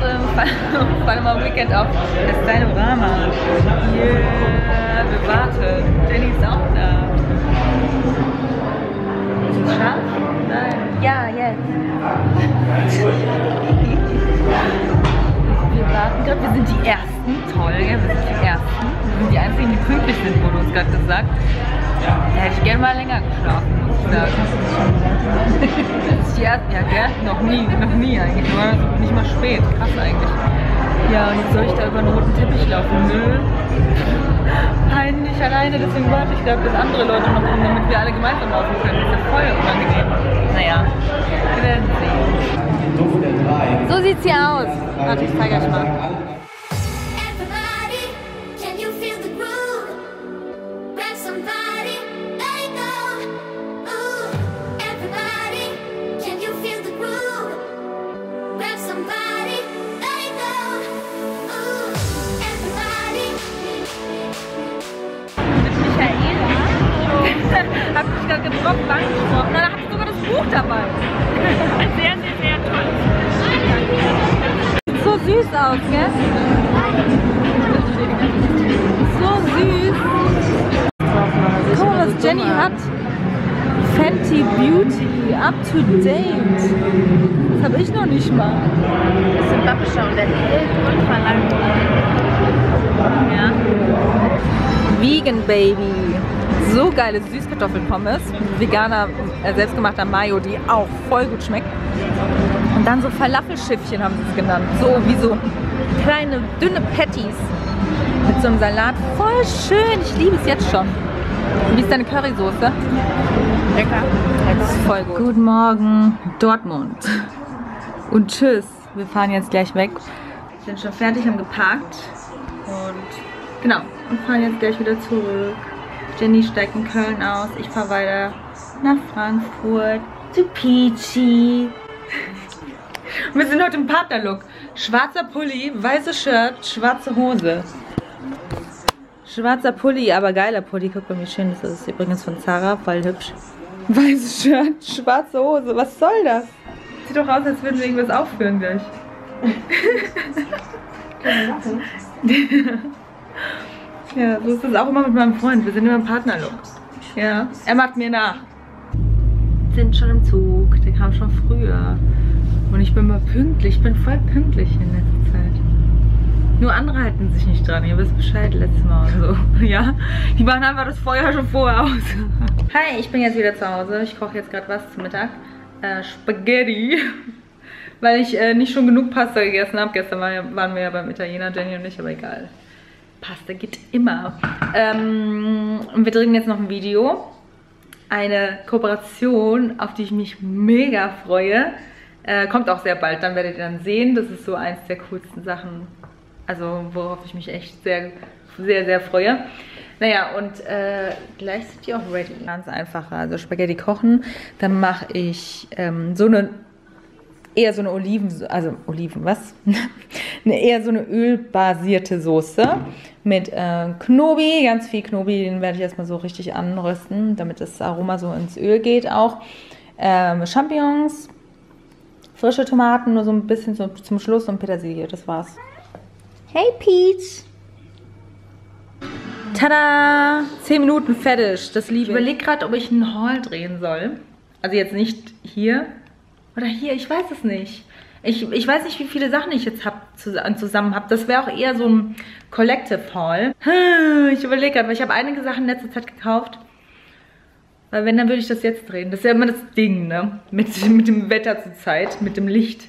Leute, vor allem am Weekend auf das Stylorama. Yeah, wir warten. Jenny ist auch da. Ist es scharf? Nein. Ja, jetzt. wir warten gerade. Wir sind die Ersten. Toll? Wir sind die Ersten. Wir sind die Einzigen, die pünktlich sind, wurde uns gerade gesagt. Da hätte ich gerne mal länger geschlafen, muss ich sagen. Erste, ja gell? Noch nie, noch nie eigentlich. Nur nicht mal spät. Krass eigentlich. Ja, und jetzt soll ich da über einen roten Teppich laufen. Nö. Peinlich alleine, deswegen warte ich da, bis andere Leute noch kommen, damit wir alle gemeinsam laufen können. Das ist ja voll unangenehm. Naja, wir werden sehen. So sieht's hier aus. Warte, ich zeige euch mal. Hab mich gerade getroffen, lang gesprochen. Dann hat sie sogar das Buch dabei. Sehr, sehr, sehr toll. Sieht so süß aus, gell? So süß. Guck mal, was Jenny hat. Fenty Beauty, up to date. Das habe ich noch nicht mal. sympathischer und der hält und verlangt. Ja. Vegan Baby. So geile Süßkartoffelpommes. Veganer, äh, selbstgemachter Mayo, die auch voll gut schmeckt. Und dann so Falafelschiffchen haben sie es genannt. So wie so kleine, dünne Patties. Mit so einem Salat. Voll schön. Ich liebe es jetzt schon. Wie ist deine Currysoße? Lecker. Das ist voll gut. Guten Morgen, Dortmund. Und tschüss. Wir fahren jetzt gleich weg. Sind schon fertig, haben geparkt. Und genau, und fahren jetzt gleich wieder zurück. Jenny steigt in Köln aus. Ich fahre weiter nach Frankfurt zu Peachy. Wir sind heute im Partnerlook. Schwarzer Pulli, weißes Shirt, schwarze Hose. Schwarzer Pulli, aber geiler Pulli. Guck mal, wie schön das ist. Übrigens von Zara, voll hübsch. Weißes Shirt, schwarze Hose. Was soll das? Sieht doch aus, als würden wir irgendwas aufführen gleich. ja, so ist das auch immer mit meinem Freund. Wir sind immer im Partnerlook. Ja, er macht mir nach. Sind schon im Zug. Der kam schon früher. Und ich bin mal pünktlich. Ich bin voll pünktlich in letzter Zeit. Nur andere halten sich nicht dran. Ihr wisst Bescheid letztes Mal und so. Ja, die machen einfach das Feuer schon vorher aus. Hi, ich bin jetzt wieder zu Hause. Ich koche jetzt gerade was zum Mittag. Äh, Spaghetti. Weil ich äh, nicht schon genug Pasta gegessen habe. Gestern waren wir ja beim Italiener, Jenny und ich, aber egal. Pasta geht immer. Ähm, wir drehen jetzt noch ein Video. Eine Kooperation, auf die ich mich mega freue. Äh, kommt auch sehr bald, dann werdet ihr dann sehen. Das ist so eins der coolsten Sachen, also worauf ich mich echt sehr, sehr, sehr freue. Naja, und äh, gleich sind die auch ready. Ganz einfacher, also Spaghetti kochen. Dann mache ich ähm, so eine, eher so eine Oliven, also Oliven, was? eine, eher so eine ölbasierte Soße mit äh, Knobi, ganz viel Knobi, den werde ich erstmal so richtig anrösten, damit das Aroma so ins Öl geht auch. Ähm, Champignons, frische Tomaten, nur so ein bisschen so zum Schluss und Petersilie, das war's. Hey Peach! Tada! 10 Minuten fertig, das liebe ich. überlege gerade, ob ich einen Haul drehen soll. Also jetzt nicht hier oder hier, ich weiß es nicht. Ich, ich weiß nicht, wie viele Sachen ich jetzt hab, zu, zusammen habe. Das wäre auch eher so ein Collective Haul. Ich überlege gerade, weil ich habe einige Sachen in letzter Zeit gekauft. Weil wenn, dann würde ich das jetzt drehen. Das ist ja immer das Ding, ne? Mit, mit dem Wetter zur Zeit, mit dem Licht.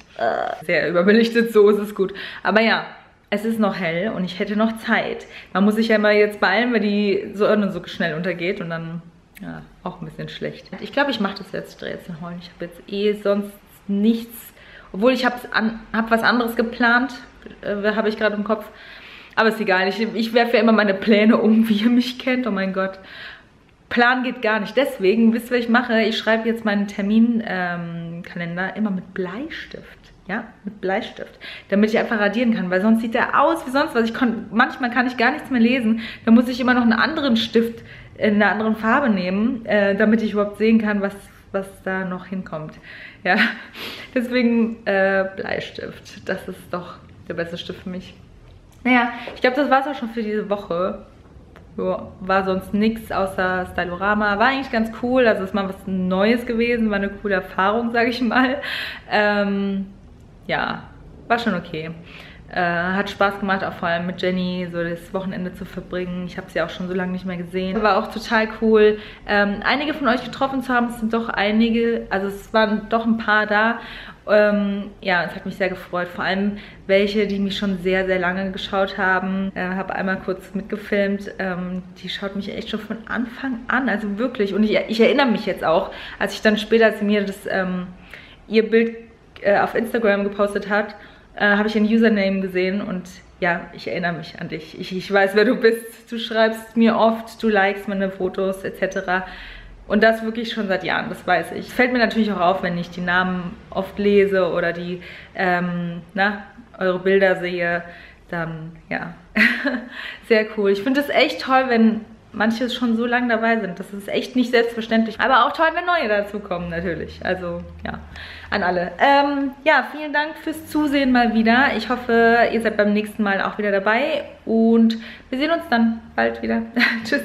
Sehr überbelichtet, so ist es gut. Aber ja, es ist noch hell und ich hätte noch Zeit. Man muss sich ja immer jetzt beeilen, weil die Sonne so schnell untergeht und dann, ja, auch ein bisschen schlecht. Ich glaube, ich mache das jetzt, jetzt den Heulen. Ich habe jetzt eh sonst nichts, obwohl ich habe hab was anderes geplant, äh, habe ich gerade im Kopf. Aber ist egal, ich, ich werfe ja immer meine Pläne um, wie ihr mich kennt, oh mein Gott. Plan geht gar nicht. Deswegen, wisst ihr, was ich mache? Ich schreibe jetzt meinen Terminkalender immer mit Bleistift. Ja, mit Bleistift. Damit ich einfach radieren kann, weil sonst sieht der aus wie sonst was. Ich kon, manchmal kann ich gar nichts mehr lesen. Da muss ich immer noch einen anderen Stift in einer anderen Farbe nehmen, äh, damit ich überhaupt sehen kann, was, was da noch hinkommt. Ja, deswegen äh, Bleistift. Das ist doch der beste Stift für mich. Naja, ich glaube, das war es auch schon für diese Woche. Jo, war sonst nichts außer Stylorama. War eigentlich ganz cool. Also ist mal was Neues gewesen. War eine coole Erfahrung, sage ich mal. Ähm, ja, war schon okay. Äh, hat Spaß gemacht, auch vor allem mit Jenny so das Wochenende zu verbringen. Ich habe sie auch schon so lange nicht mehr gesehen. War auch total cool, ähm, einige von euch getroffen zu haben. Es sind doch einige, also es waren doch ein paar da. Ähm, ja, es hat mich sehr gefreut. Vor allem welche, die mich schon sehr, sehr lange geschaut haben. Äh, habe einmal kurz mitgefilmt. Ähm, die schaut mich echt schon von Anfang an, also wirklich. Und ich, ich erinnere mich jetzt auch, als ich dann später, als sie mir das, ähm, ihr Bild äh, auf Instagram gepostet hat, äh, habe ich ein Username gesehen und ja, ich erinnere mich an dich. Ich, ich weiß, wer du bist. Du schreibst mir oft, du likest meine Fotos etc. Und das wirklich schon seit Jahren, das weiß ich. Fällt mir natürlich auch auf, wenn ich die Namen oft lese oder die, ähm, na, eure Bilder sehe. Dann, ja, sehr cool. Ich finde es echt toll, wenn manche schon so lange dabei sind. Das ist echt nicht selbstverständlich. Aber auch toll, wenn neue dazukommen, natürlich. Also, ja, an alle. Ähm, ja, vielen Dank fürs Zusehen mal wieder. Ich hoffe, ihr seid beim nächsten Mal auch wieder dabei. Und wir sehen uns dann bald wieder. Tschüss.